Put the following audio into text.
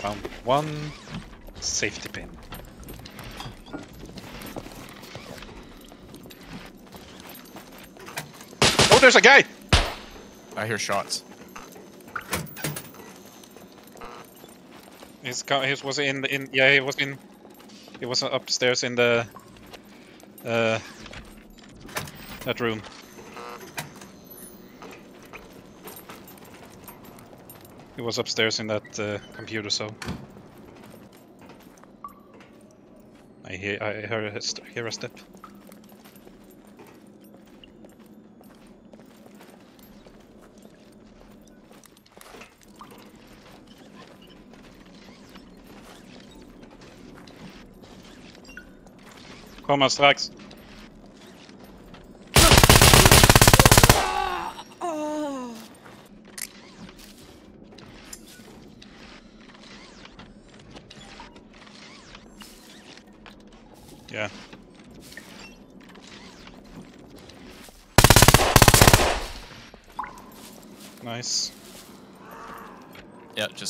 Found one safety pin. Oh, there's a guy! I hear shots. He's co- he was in in yeah he was in he was upstairs in the uh that room. He was upstairs in that uh, computer so I hear I hear a, hear a step. Kommer strax. Yeah. Nice. Yeah, just